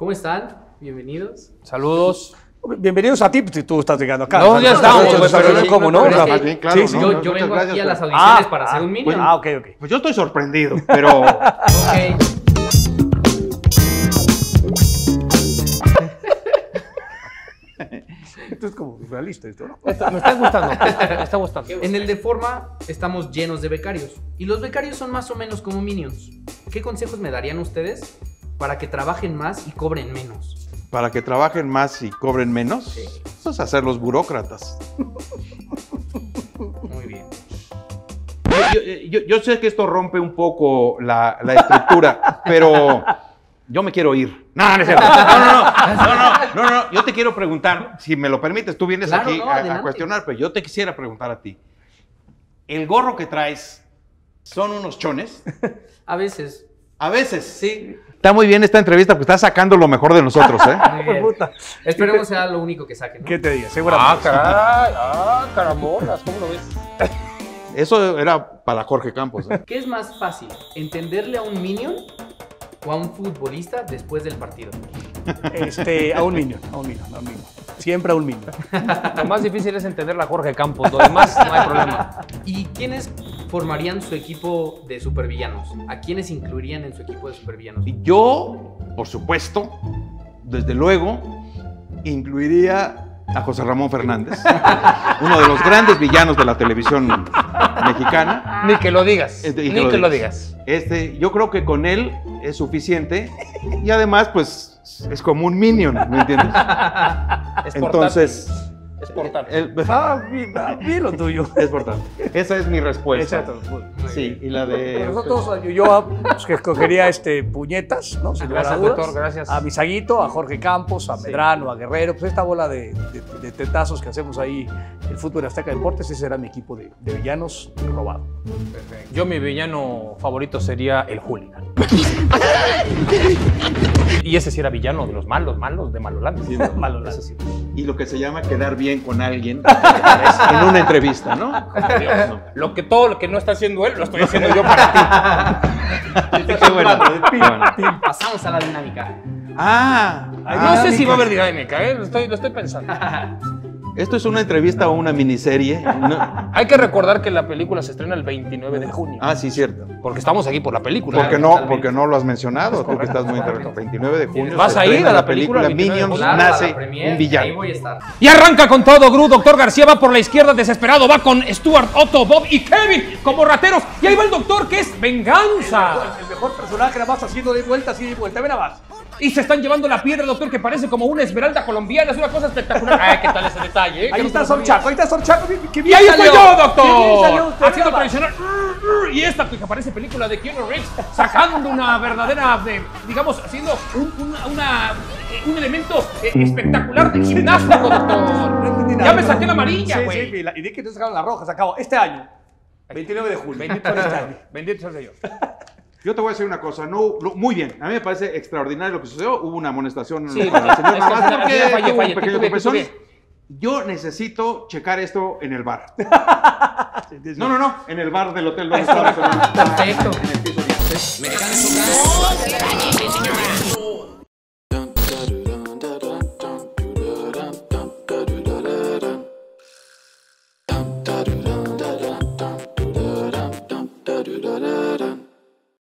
¿Cómo están? Bienvenidos. Saludos. Bienvenidos a ti, si tú estás llegando acá. No, ya estamos, pues, pero sí, ¿Cómo no? pero es O sea, que más bien, claro, sí, sí. ¿no? yo, No, yo vengo aquí a las audiciones Ah, para ser ah, un Minion. Ah, ok, ok. Pues yo estoy sorprendido, pero Ok. Esto es como realista, esto, ¿no? Me está gustando, me está gustando. En el de forma estamos llenos de becarios. Y los becarios son más o menos como Minions. ¿Qué consejos me darían ustedes para que trabajen más y cobren menos? para que trabajen más y cobren menos, eso es hacer los burócratas. Muy bien. Yo, yo- yo sé que esto rompe un poco la, la estructura, pero yo me quiero ir. No, no es cierto. No, no, no, no, no, no, no, Yo te quiero preguntar, si me lo permites, tú vienes Claro, aquí no, a- a, cuestionar, pero yo te quisiera preguntar a ti. ¿El gorro que traes son unos chones? A veces. A veces. Sí. Está muy bien esta entrevista porque estás sacando lo mejor de nosotros, ¿eh? Muy bien. Puta. Esperemos sea lo único que saquen. ¿no? ¿Qué te diga? Ah, Seguramente. caray, ah, caramolas, ¿cómo lo ves? Eso era para Jorge Campos. ¿eh? ¿Qué es más fácil? ¿Entenderle a un Minion o a un futbolista después del partido? Este, a un minion, a un minion, a un minion. Siempre a un minion. Lo más difícil es entender la Jorge Campos, lo demás no hay problema. ¿Y quiénes formarían su equipo de supervillanos? ¿A quiénes incluirían en su equipo de supervillanos? Y Yo, por supuesto, desde luego, incluiría a José Ramón Fernández, uno de los grandes villanos de la televisión mexicana. Ni que lo digas, Este, ni que lo digas. Este, yo creo que con él es suficiente y además, pues, es como un minion, ¿me entiendes? Es Entonces, portátil, es portátil. él- Ah, bien, ah, bien lo tuyo. es portable. Esa es mi respuesta. Exacto. Sí, y la de... Nosotros, yo, yo pues, que escogería este, puñetas, ¿no? Sin Gracias, dudas. doctor, gracias. A Misaguito, a Jorge Campos, a Medrano, a Guerrero, pues esta bola de, de, de tetazos que hacemos ahí, el fútbol Azteca Deportes, ese era mi equipo de, de villanos robado. Yo mi villano favorito sería el hooligan. y ese sí era villano de los malos, malos de Malolandia. Sí, ¿no? Malolandia. Ese sí. Y lo que se llama quedar bien con alguien en una entrevista, ¿no? Dios, no. Lo que todo lo que no está haciendo él, lo estoy haciendo yo para ti. Qué bueno. Qué bueno. Pasamos a la dinámica. Ah, No sé si va a haber dinámica, ¿eh? lo, estoy, lo estoy pensando. Esto es una entrevista o una miniserie. No- Hay que recordar que la película se estrena el 29 de junio. Ah, sí, cierto. Porque estamos aquí por la película. Porque Claro, no, totalmente. porque no lo has mencionado, tú que estás muy es interesado. correcto. 29 de junio. ¿Vas a ir a la la película película 29 de Minions Claro, nace premier, un villano. Ahí voy a estar. Y arranca con todo, Gru. Doctor García va por la izquierda desesperado. Va con Stuart, Otto, Bob y Kevin como rateros. Y ahí va el doctor que es venganza. El mejor personaje nada más haciendo de vuelta, así de vuelta. Ven nada más. Y se están llevando la piedra, doctor, que parece como una esmeralda colombiana. Es una cosa espectacular. Ay, ¿qué tal ese detalle? eh? Ahí está. Sorchaco, ahí está Sorchaco. qué- qué Y bien ahí estoy salió. yo, Qué doctor. bien usted, Haciendo tradicional. Y esta que parece película de Keanu Reeves, sacando una verdadera, de, digamos, haciendo un, una- una- un elemento eh, espectacular de gimnástico, doctor. No entendí Ya me saqué la amarilla, güey. sí, y di que te sacaron la roja, se acabó. Este año, 29 de julio. Bendito Este sea año. Bendito sea Dios. Yo te voy a decir una cosa, no, muy bien, a mí me parece extraordinario lo que sucedió, hubo una amonestación Sí, para el señor fue- porque fallé, tuvo un pequeño tropezón. Yo necesito checar esto en el bar. No, no, no, en el bar del hotel donde estaba. Perfecto. En el piso. Me canso,